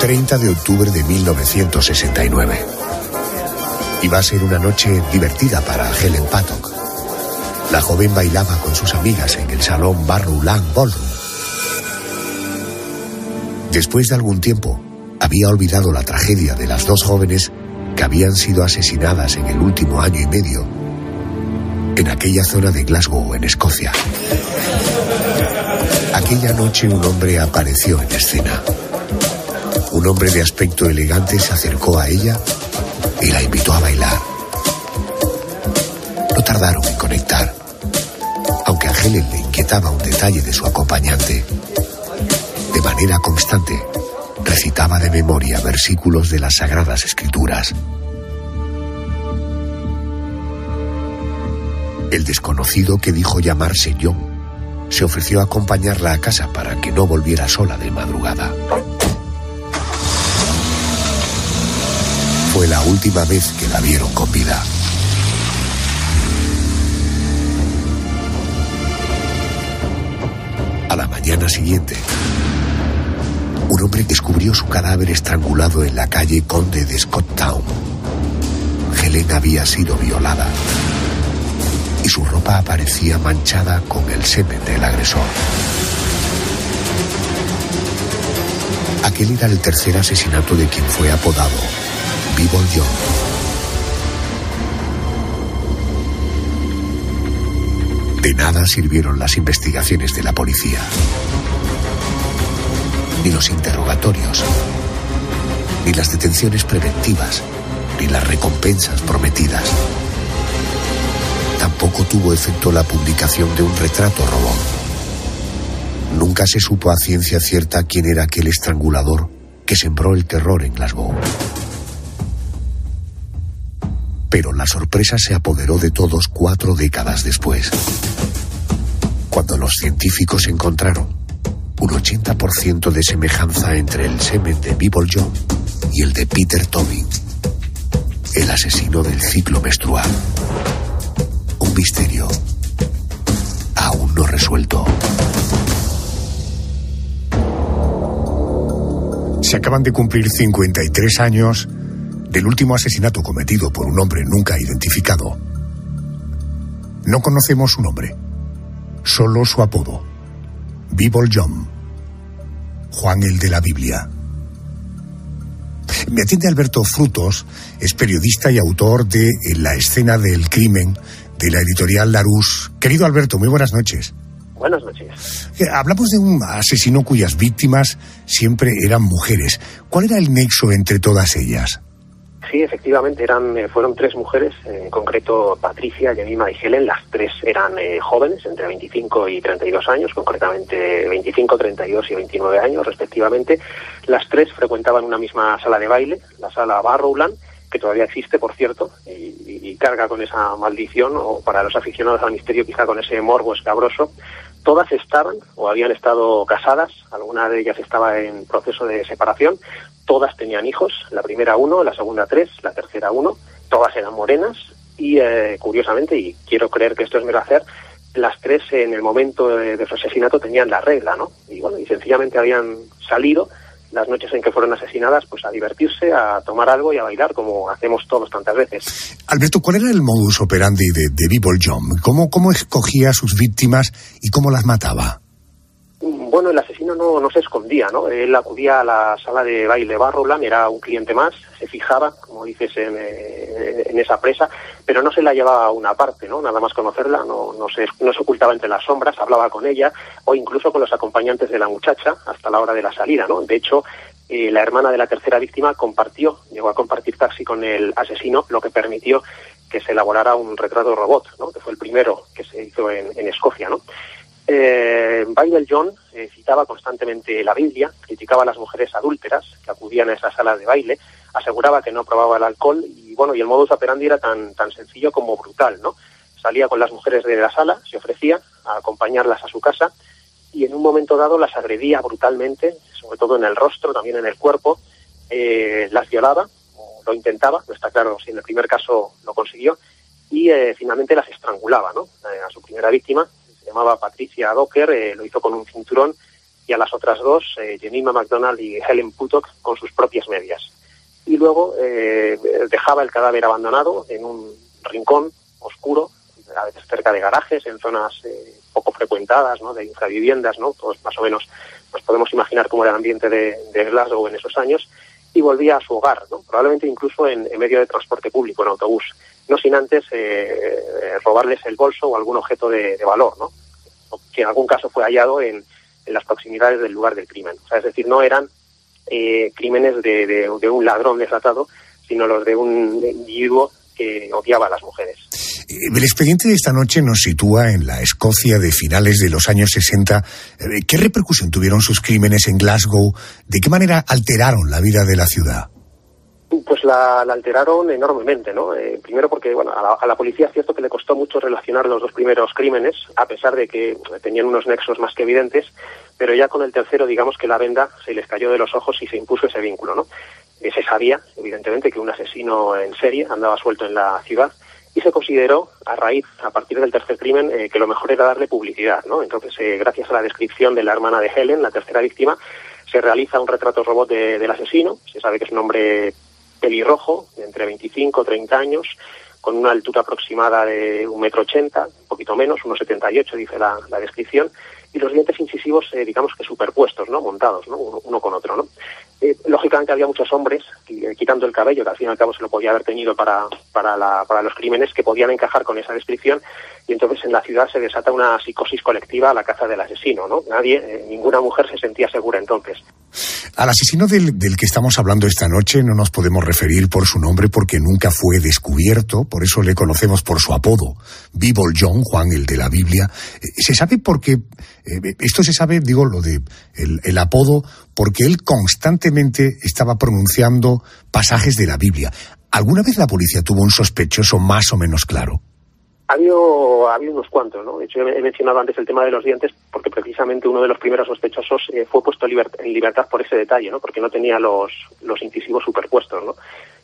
30 de octubre de 1969. Iba a ser una noche divertida para Helen Paddock. La joven bailaba con sus amigas en el salón Barrow Land Ballroom. Después de algún tiempo, había olvidado la tragedia de las dos jóvenes que habían sido asesinadas en el último año y medio en aquella zona de Glasgow, en Escocia. Aquella noche un hombre apareció en escena. Un hombre de aspecto elegante se acercó a ella y la invitó a bailar. No tardaron en conectar, aunque a Helen le inquietaba un detalle de su acompañante. De manera constante, recitaba de memoria versículos de las Sagradas Escrituras. El desconocido que dijo llamarse John se ofreció a acompañarla a casa para que no volviera sola de madrugada. Fue la última vez que la vieron con vida. A la mañana siguiente, un hombre descubrió su cadáver estrangulado en la calle Conde de Town. Helen había sido violada y su ropa aparecía manchada con el semen del agresor. Aquel era el tercer asesinato de quien fue apodado Vivo John. De nada sirvieron las investigaciones de la policía ni los interrogatorios, ni las detenciones preventivas, ni las recompensas prometidas. Tampoco tuvo efecto la publicación de un retrato robot. Nunca se supo a ciencia cierta quién era aquel estrangulador que sembró el terror en Glasgow. Pero la sorpresa se apoderó de todos cuatro décadas después, cuando los científicos encontraron un 80% de semejanza entre el semen de Bibble John y el de Peter Tobin, el asesino del ciclo menstrual. Un misterio aún no resuelto. Se acaban de cumplir 53 años del último asesinato cometido por un hombre nunca identificado. No conocemos su nombre, solo su apodo. Bibble John, Juan el de la Biblia. Me atiende Alberto Frutos, es periodista y autor de En la escena del crimen de la editorial Larus. Querido Alberto, muy buenas noches. Buenas noches. Eh, hablamos de un asesino cuyas víctimas siempre eran mujeres. ¿Cuál era el nexo entre todas ellas? Sí, efectivamente, eran, eh, fueron tres mujeres, en concreto Patricia, Yemima y Helen. Las tres eran eh, jóvenes, entre 25 y 32 años, concretamente 25, 32 y 29 años, respectivamente. Las tres frecuentaban una misma sala de baile, la sala Barrowland, que todavía existe, por cierto, y, carga con esa maldición, o para los aficionados al misterio, quizá con ese morbo escabroso. Todas estaban o habían estado casadas, alguna de ellas estaba en proceso de separación, todas tenían hijos, la primera uno, la segunda tres, la tercera uno, todas eran morenas y eh, curiosamente, y quiero creer que esto es mero hacer, las tres en el momento de, su asesinato tenían la regla, ¿no? Y bueno, y sencillamente habían salido las noches en que fueron asesinadas, pues a divertirse, a tomar algo y a bailar, como hacemos todos tantas veces. Alberto, ¿cuál era el modus operandi de, de Bibble John? ¿Cómo, ¿Cómo escogía a sus víctimas y cómo las mataba? Bueno, el no, no se escondía, ¿no? Él acudía a la sala de baile Barrowland, era un cliente más, se fijaba, como dices, eh, en, esa presa, pero no se la llevaba a una parte, ¿no? Nada más conocerla, no, no, se, no se ocultaba entre las sombras, hablaba con ella o incluso con los acompañantes de la muchacha hasta la hora de la salida, ¿no? De hecho, eh, la hermana de la tercera víctima compartió, llegó a compartir taxi con el asesino, lo que permitió que se elaborara un retrato robot, ¿no? Que fue el primero que se hizo en, en Escocia, ¿no? Eh, Bible John eh, citaba constantemente la Biblia, criticaba a las mujeres adúlteras que acudían a esa sala de baile, aseguraba que no probaba el alcohol y bueno, y el modus operandi era tan, tan sencillo como brutal, ¿no? Salía con las mujeres de la sala, se ofrecía a acompañarlas a su casa y en un momento dado las agredía brutalmente, sobre todo en el rostro, también en el cuerpo, eh, las violaba, o lo intentaba, no está claro si en el primer caso lo consiguió, y eh, finalmente las estrangulaba, ¿no? a su primera víctima, llamaba Patricia Docker, eh, lo hizo con un cinturón y a las otras dos, eh, Jemima MacDonald y Helen Putock, con sus propias medias. Y luego eh, dejaba el cadáver abandonado en un rincón oscuro, a veces cerca de garajes, en zonas eh, poco frecuentadas, ¿no? de infraviviendas, ¿no? Todos más o menos nos podemos imaginar cómo era el ambiente de, Glasgow en esos años, y volvía a su hogar, ¿no? probablemente incluso en, medio de transporte público, en autobús, no sin antes robarles el bolso o algún objeto de, valor, ¿no? que en algún caso fue hallado en, las proximidades del lugar del crimen. O sea, es decir, no eran eh, crímenes de, de, un ladrón desatado, sino los de un individuo que odiaba a las mujeres. Eh, el expediente de esta noche nos sitúa en la Escocia de finales de los años 60. Eh, ¿Qué repercusión tuvieron sus crímenes en Glasgow? ¿De qué manera alteraron la vida de la ciudad? Pues la, alteraron enormemente, ¿no? Eh, primero porque, bueno, a la, policía es cierto que le costó mucho relacionar los dos primeros crímenes, a pesar de que tenían unos nexos más que evidentes, pero ya con el tercero, digamos que la venda se les cayó de los ojos y se impuso ese vínculo, ¿no? Eh, se sabía, evidentemente, que un asesino en serie andaba suelto en la ciudad y se consideró, a raíz, a partir del tercer crimen, eh, que lo mejor era darle publicidad, ¿no? Entonces, gracias a la descripción de la hermana de Helen, la tercera víctima, se realiza un retrato robot del asesino, se sabe que es un hombre pelirrojo, entre 25 y 30 años, con una altura aproximada de un metro ochenta, un poquito menos, unos 78 dice la, descripción, y los dientes incisivos, eh, digamos que superpuestos, ¿no? Montados, ¿no? Uno, con otro, ¿no? Eh, lógicamente había muchos hombres, eh, quitando el cabello, que al fin y al cabo se lo podía haber tenido para, para, la, para los crímenes, que podían encajar con esa descripción, y entonces en la ciudad se desata una psicosis colectiva a la caza del asesino, ¿no? Nadie, ninguna mujer se sentía segura entonces. Al asesino del, del, que estamos hablando esta noche no nos podemos referir por su nombre porque nunca fue descubierto, por eso le conocemos por su apodo, Bible John, Juan el de la Biblia. ¿Se sabe por qué eh, esto se sabe, digo, lo de el, apodo, porque él constantemente estaba pronunciando pasajes de la Biblia. ¿Alguna vez la policía tuvo un sospechoso más o menos claro? Ha habido, ha habido unos cuantos, ¿no? De hecho, he mencionado antes el tema de los dientes porque precisamente uno de los primeros sospechosos eh, fue puesto en libertad por ese detalle, ¿no? Porque no tenía los, los incisivos superpuestos, ¿no?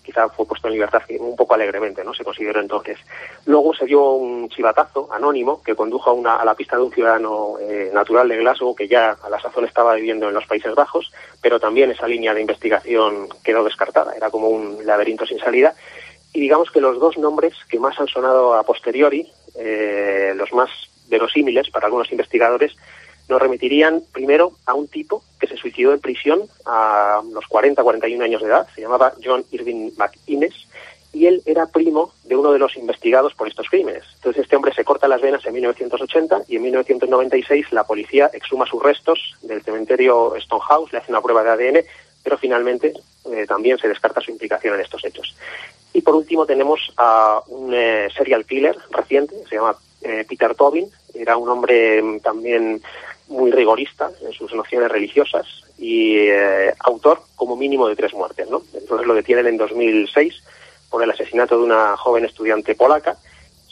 Quizá fue puesto en libertad un poco alegremente, ¿no? Se consideró entonces. Luego se dio un chivatazo anónimo que condujo a, una, a la pista de un ciudadano eh, natural de Glasgow que ya a la sazón estaba viviendo en los Países Bajos, pero también esa línea de investigación quedó descartada, era como un laberinto sin salida. Y digamos que los dos nombres que más han sonado a posteriori, eh, los más verosímiles para algunos investigadores, nos remitirían primero a un tipo que se suicidó en prisión a los 40, 41 años de edad, se llamaba John Irving McInnes, y él era primo de uno de los investigados por estos crímenes. Entonces este hombre se corta las venas en 1980 y en 1996 la policía exhuma sus restos del cementerio Stonehouse, le hace una prueba de ADN, pero finalmente eh, también se descarta su implicación en estos hechos. Y por último tenemos a un eh, serial killer reciente, se llama eh, Peter Tobin, era un hombre mm, también muy rigorista en sus nociones religiosas y eh, autor como mínimo de tres muertes. ¿no? Entonces lo detienen en 2006 por el asesinato de una joven estudiante polaca.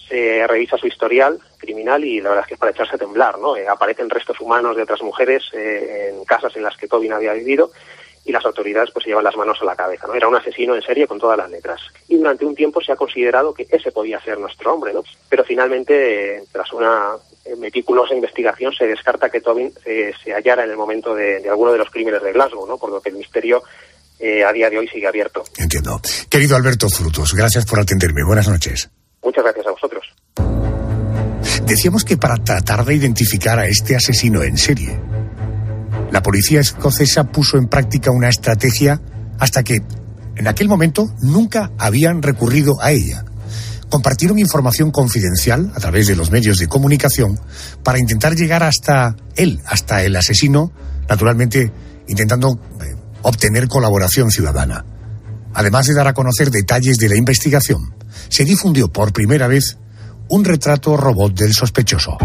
Se revisa su historial criminal y la verdad es que es para echarse a temblar. ¿no? Eh, aparecen restos humanos de otras mujeres eh, en casas en las que Tobin había vivido y las autoridades pues se llevan las manos a la cabeza, ¿no? Era un asesino en serie con todas las letras. Y durante un tiempo se ha considerado que ese podía ser nuestro hombre, ¿no? Pero finalmente, tras una meticulosa investigación, se descarta que Tobin eh, se hallara en el momento de, alguno de los crímenes de Glasgow, ¿no? Por lo que el misterio eh, a día de hoy sigue abierto. Entiendo. Querido Alberto Frutos, gracias por atenderme. Buenas noches. Muchas gracias a vosotros. Decíamos que para tratar de identificar a este asesino en serie, la policía escocesa puso en práctica una estrategia hasta que, en aquel momento, nunca habían recurrido a ella. Compartieron información confidencial a través de los medios de comunicación para intentar llegar hasta él, hasta el asesino, naturalmente intentando eh, obtener colaboración ciudadana. Además de dar a conocer detalles de la investigación, se difundió por primera vez un retrato robot del sospechoso.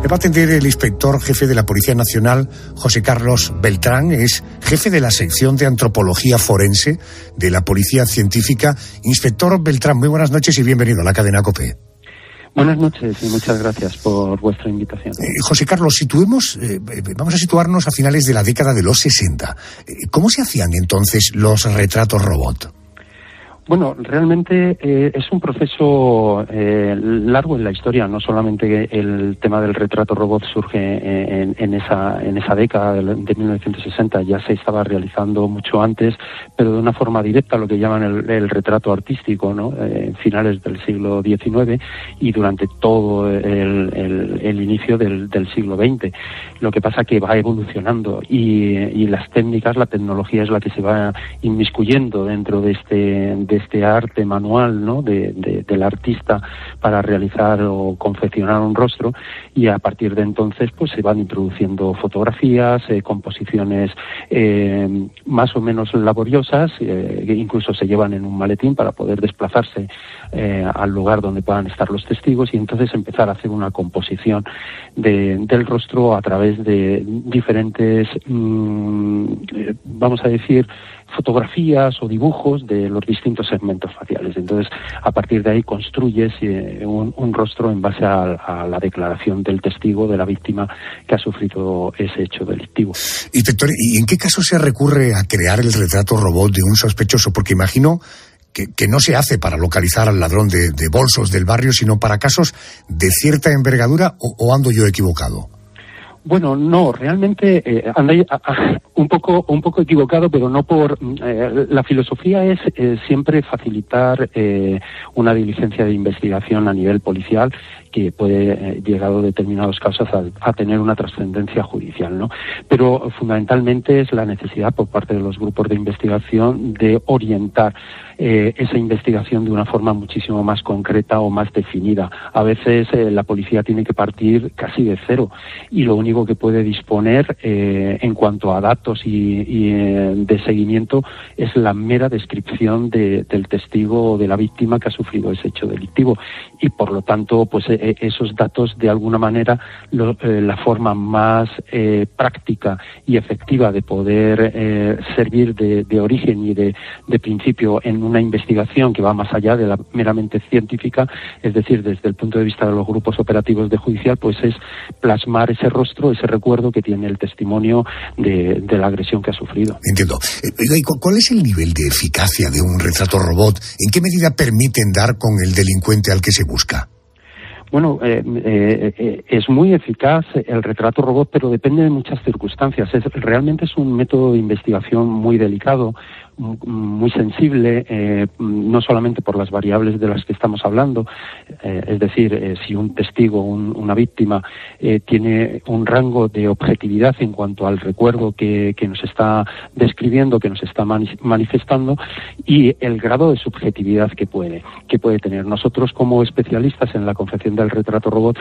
Me va a atender el inspector jefe de la Policía Nacional, José Carlos Beltrán, es jefe de la sección de antropología forense de la Policía Científica. Inspector Beltrán, muy buenas noches y bienvenido a la cadena COPE. Buenas noches y muchas gracias por vuestra invitación. Eh, José Carlos, situemos, eh, eh, vamos a situarnos a finales de la década de los 60. ¿Cómo se hacían entonces los retratos robot? Bueno, realmente eh, es un proceso eh, largo en la historia, no solamente el tema del retrato robot surge eh, en, esa, en esa década de, 1960, ya se estaba realizando mucho antes, pero de una forma directa, lo que llaman el, retrato artístico, ¿no? en finales del siglo XIX y durante todo el, inicio del, siglo XX. Lo que pasa que va evolucionando y, y las técnicas, la tecnología es la que se va inmiscuyendo dentro de este este arte manual ¿no? de, del artista para realizar o confeccionar un rostro y a partir de entonces pues se van introduciendo fotografías, eh, composiciones eh, más o menos laboriosas, eh, que incluso se llevan en un maletín para poder desplazarse al lugar donde puedan estar los testigos y entonces empezar a hacer una composición del rostro a través de diferentes, mm, vamos a decir, fotografías o dibujos de los distintos segmentos faciales. Entonces, a partir de ahí construyes eh, un, rostro en base a, la declaración del testigo, de la víctima que ha sufrido ese hecho delictivo. Inspector, ¿y en qué caso se recurre a crear el retrato robot de un sospechoso? Porque imagino que, no se hace para localizar al ladrón de, bolsos del barrio, sino para casos de cierta envergadura, o ando yo equivocado? Bueno, no, realmente eh, un poco un poco equivocado, pero no por eh, la filosofía es eh, siempre facilitar eh, una diligencia de investigación a nivel policial que puede llegar a determinados casos a, tener una trascendencia judicial, ¿no? Pero fundamentalmente es la necesidad por parte de los grupos de investigación de orientar esa investigación de una forma muchísimo más concreta o más definida. A veces la policía tiene que partir casi de cero y lo único que puede disponer en cuanto a datos y eh, de seguimiento es la mera descripción del testigo o de la víctima que ha sufrido ese hecho delictivo y por lo tanto pues eh, eh, esos datos de alguna manera la forma más práctica y efectiva de poder servir de, origen y de, de principio en una investigación que va más allá de la meramente científica es decir desde el punto de vista de los grupos operativos de judicial pues es plasmar ese rostro ese recuerdo que tiene el testimonio de la agresión que ha sufrido. Entiendo. Eh, ¿Cuál es el nivel de eficacia de un retrato robot? ¿En qué medida permiten dar con el delincuente al que se busca? Bueno, eh, eh, es muy eficaz el retrato robot, pero depende de muchas circunstancias. Es, realmente es un método de investigación muy delicado muy sensible, eh, no solamente por las variables de las que estamos hablando, eh, es decir, eh, si un testigo, una víctima, tiene un rango de objetividad en cuanto al recuerdo que, nos está describiendo, que nos está manifestando, y el grado de subjetividad que puede, que puede tener. Nosotros, como especialistas en la confección del retrato robot,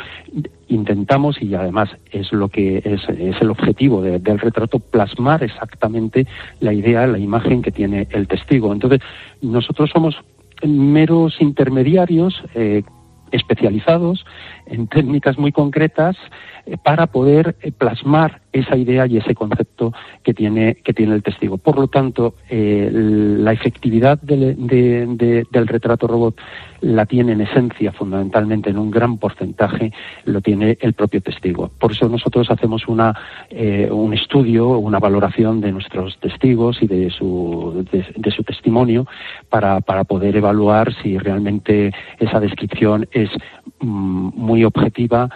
intentamos, y además es lo que es, el objetivo del retrato, plasmar exactamente la idea, la imagen que tiene el testigo. Entonces, nosotros somos meros intermediarios eh, especializados en técnicas muy concretas eh, para poder eh, plasmar esa idea y ese concepto que tiene, que tiene el testigo. Por lo tanto, eh, la efectividad del retrato robot la tiene en esencia, fundamentalmente, en un gran porcentaje, lo tiene el propio testigo. Por eso nosotros hacemos una, un estudio, una valoración de nuestros testigos y de su, de, su testimonio para, para poder evaluar si realmente esa descripción es mm, muy objetiva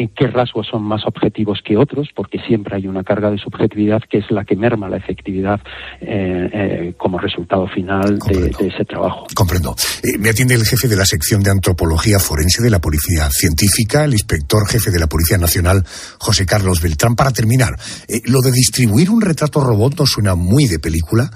en qué rasgos son más objetivos que otros, porque siempre hay una carga de subjetividad que es la que merma la efectividad eh, eh, como resultado final de, ese trabajo. Comprendo. Eh, me atiende el jefe de la sección de antropología forense de la Policía Científica, el inspector jefe de la Policía Nacional, José Carlos Beltrán. Para terminar, lo de distribuir un retrato robot no suena muy de película.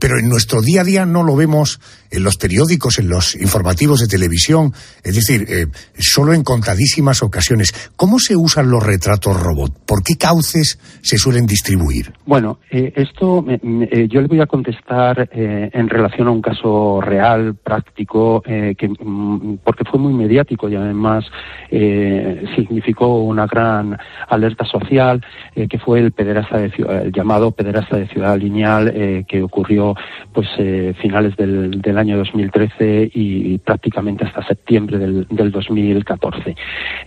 Pero en nuestro día a día no lo vemos en los periódicos, en los informativos de televisión, es decir, eh, solo en contadísimas ocasiones. ¿Cómo se usan los retratos robot? ¿Por qué cauces se suelen distribuir? Bueno, eh, esto yo le voy a contestar en relación a un caso real, práctico, que, mm, porque fue muy mediático y además significó una gran alerta social, que fue el, pederasta de, el llamado pederasta de Ciudad Lineal que ocurrió pues eh, finales del, año 2013 y, prácticamente hasta septiembre del, del 2014.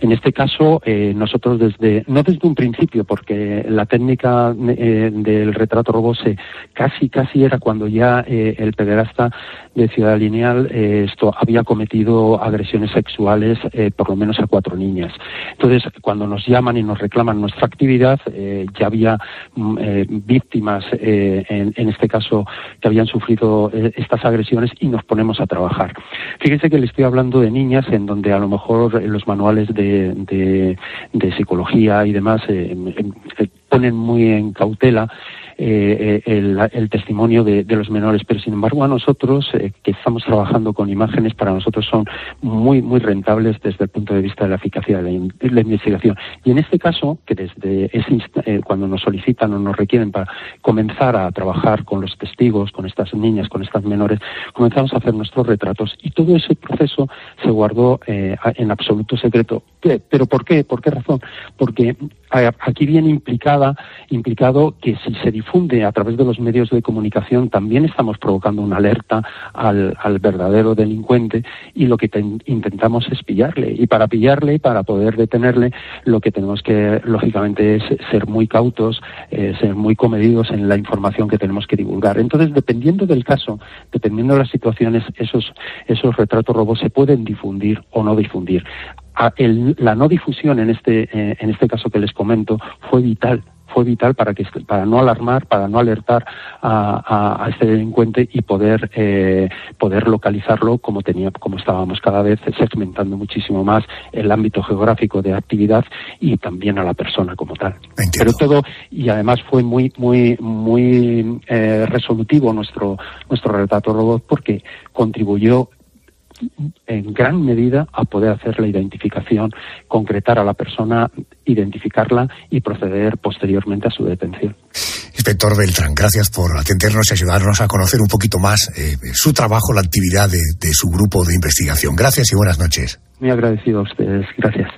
En este caso, luego nosotros desde, no desde un principio, porque la técnica del retrato robot se casi, casi era cuando ya el pederasta de Ciudad Lineal esto había cometido agresiones sexuales por lo menos a cuatro niñas. Entonces, cuando nos llaman y nos reclaman nuestra actividad, ya había mm, víctimas, en, este caso, que habían sufrido estas agresiones y nos ponemos a trabajar. Fíjense que le estoy hablando de niñas en donde a lo mejor los manuales de, de, psicología y demás eh, ponen muy en cautela eh, el, testimonio de, los menores, pero sin embargo a nosotros eh, que estamos trabajando con imágenes para nosotros son muy muy rentables desde el punto de vista de la eficacia de la, investigación. Y en este caso, que desde ese eh, cuando nos solicitan o nos requieren para comenzar a trabajar con los testigos, con estas niñas, con estas menores, comenzamos a hacer nuestros retratos y todo ese proceso se guardó en absoluto secreto. ¿Pero por qué? ¿Por qué razón? Porque aquí viene implicada, implicado que si se difunde a través de los medios de comunicación también estamos provocando una alerta al, verdadero delincuente y lo que intentamos es pillarle. Y para pillarle, para poder detenerle, lo que tenemos que, lógicamente, es ser muy cautos, eh, ser muy comedidos en la información que tenemos que divulgar. Entonces, dependiendo del caso, dependiendo de las situaciones, esos, esos retratos robos se pueden difundir o no difundir la no difusión en este, eh, en este caso que les comento fue vital fue vital para que para no alarmar, para no alertar a, este delincuente y poder eh, poder localizarlo como tenía, como estábamos cada vez segmentando muchísimo más el ámbito geográfico de actividad y también a la persona como tal. Pero todo y además fue muy muy muy eh, resolutivo nuestro nuestro retrato robot porque contribuyó en gran medida a poder hacer la identificación, concretar a la persona, identificarla y proceder posteriormente a su detención. Inspector Beltrán, gracias por atendernos y ayudarnos a conocer un poquito más eh, su trabajo, la actividad de, de su grupo de investigación. Gracias y buenas noches. Muy agradecido a ustedes. Gracias.